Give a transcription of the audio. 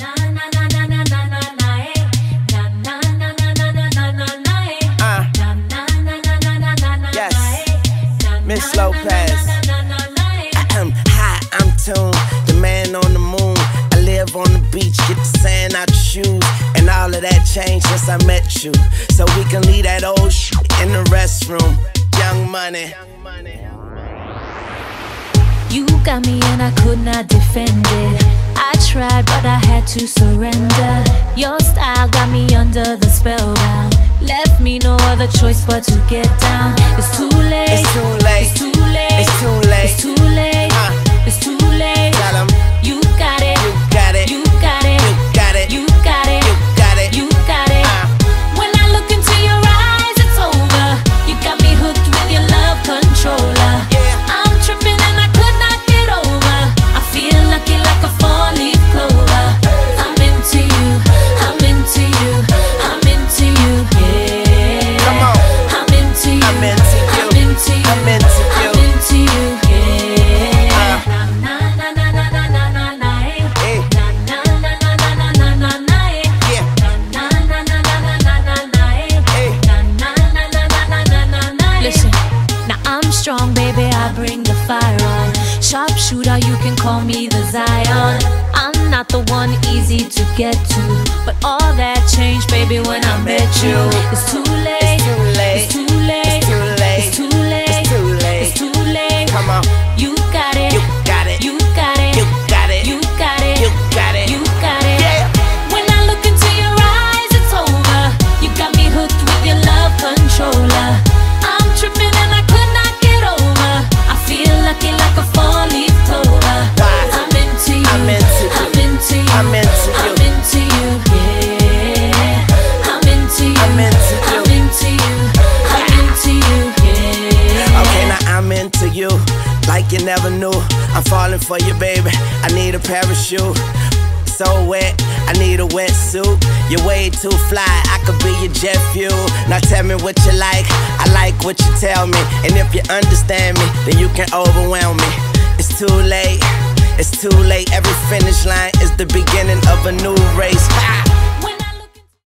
Uh, Miss Lopez. Ahem, Hi, I'm Tune, the man on the moon. I live on the beach, get the sand out your shoes. And all of that changed since I met you. So we can leave that old shit in the restroom. Young money. You got me and I could not defend it. To surrender. Your style got me under the spellbound. Left me no other choice but to get down. It's too late. Bring the fire on. Sharpshooter, you can call me the Zion. I'm not the one easy to get to, but all that changed, baby, when I met you. It's too you. Like you never knew. I'm falling for you, baby. I need a parachute. So wet, I need a wetsuit. You're way too fly, I could be your jet fuel. Now tell me what you like, I like what you tell me. And if you understand me, then you can overwhelm me. It's too late, it's too late. Every finish line is the beginning of a new race. Ha!